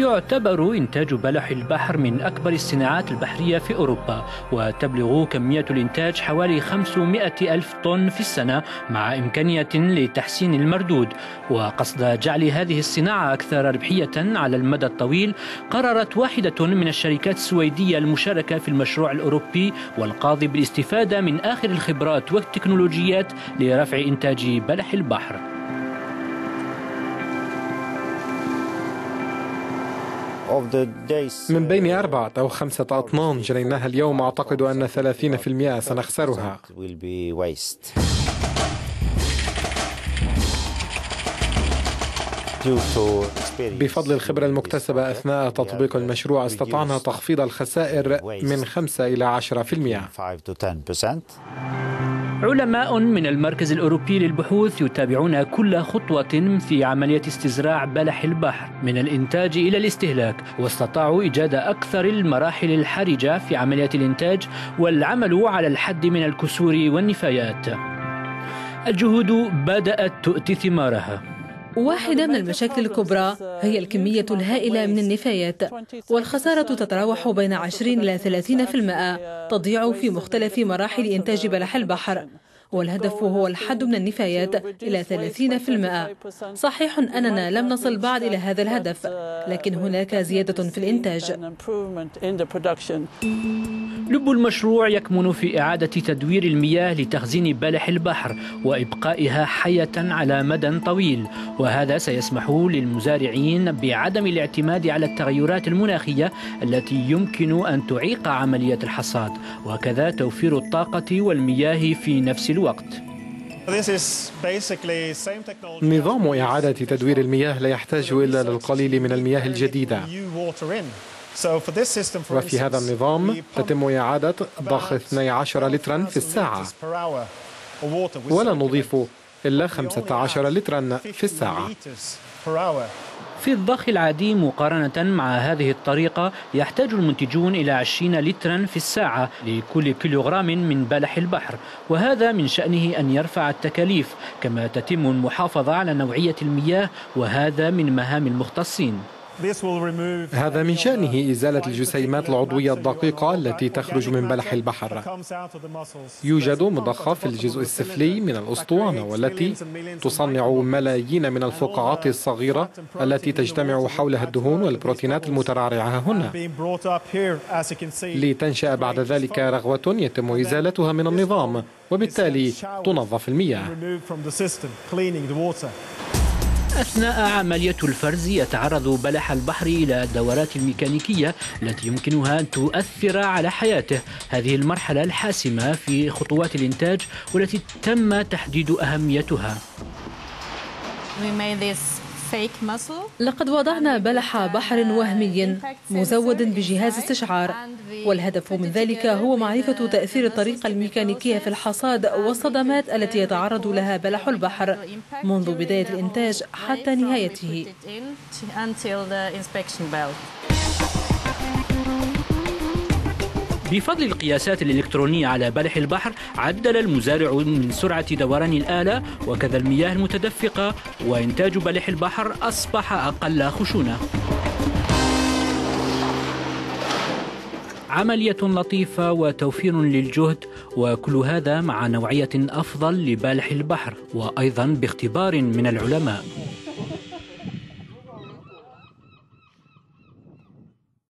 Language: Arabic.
يعتبر إنتاج بلح البحر من أكبر الصناعات البحرية في أوروبا وتبلغ كمية الإنتاج حوالي 500 ألف طن في السنة مع إمكانية لتحسين المردود. وقصد جعل هذه الصناعة أكثر ربحية على المدى الطويل قررت واحدة من الشركات السويدية المشاركة في المشروع الأوروبي والقاضي بالاستفادة من آخر الخبرات والتكنولوجيات لرفع إنتاج بلح البحر. من بين أربعة أو خمسة أطنان جنيناها اليوم أعتقد أن 30% سنخسرها. بفضل الخبرة المكتسبة أثناء تطبيق المشروع استطعنا تخفيض الخسائر من 5 إلى 10% علماء من المركز الأوروبي للبحوث يتابعون كل خطوة في عملية استزراع بلح البحر من الإنتاج إلى الاستهلاك واستطاعوا إيجاد أكثر المراحل الحرجة في عملية الإنتاج والعمل على الحد من الكسور والنفايات. الجهود بدأت تؤتي ثمارها. واحدة من المشاكل الكبرى هي الكمية الهائلة من النفايات والخسارة تتراوح بين 20 إلى 30% تضيع في مختلف مراحل إنتاج بلح البحر. والهدف هو الحد من النفايات إلى 30% صحيح أننا لم نصل بعد إلى هذا الهدف لكن هناك زيادة في الإنتاج. لب المشروع يكمن في إعادة تدوير المياه لتخزين بلح البحر وإبقائها حية على مدى طويل وهذا سيسمح للمزارعين بعدم الاعتماد على التغيرات المناخية التي يمكن أن تعيق عملية الحصاد. وكذا توفير الطاقة والمياه في نفس الوقت. نظام إعادة تدوير المياه لا يحتاج إلا للقليل من المياه الجديدة. وفي هذا النظام تتم إعادة ضخ 12 لترا في الساعة. ولا نضيف إلا 15 لترا في الساعة. في الضخ العادي مقارنة مع هذه الطريقة يحتاج المنتجون إلى 20 لترا في الساعة لكل كيلوغرام من بلح البحر وهذا من شأنه أن يرفع التكاليف كما تتم المحافظة على نوعية المياه وهذا من مهام المختصين. هذا من شأنه إزالة الجسيمات العضوية الدقيقة التي تخرج من بلح البحر. يوجد مضخة في الجزء السفلي من الأسطوانة والتي تصنع ملايين من الفقاعات الصغيرة التي تجتمع حولها الدهون والبروتينات المترعرعة هنا. لتنشأ بعد ذلك رغوة يتم إزالتها من النظام وبالتالي تنظف المياه. أثناء عملية الفرز يتعرض بلح البحر إلى الدورات الميكانيكية التي يمكنها أن تؤثر على حياته. هذه المرحلة الحاسمة في خطوات الإنتاج والتي تم تحديد أهميتها. لقد وضعنا بلح بحر وهمي مزود بجهاز استشعار. والهدف من ذلك هو معرفة تأثير الطريقة الميكانيكية في الحصاد والصدمات التي يتعرض لها بلح البحر منذ بداية الإنتاج حتى نهايته. بفضل القياسات الإلكترونية على بلح البحر عدل المزارع من سرعة دوران الآلة وكذا المياه المتدفقة وإنتاج بلح البحر أصبح أقل خشونة. عملية لطيفة وتوفير للجهد وكل هذا مع نوعية أفضل لبالح البحر وأيضا باختبار من العلماء.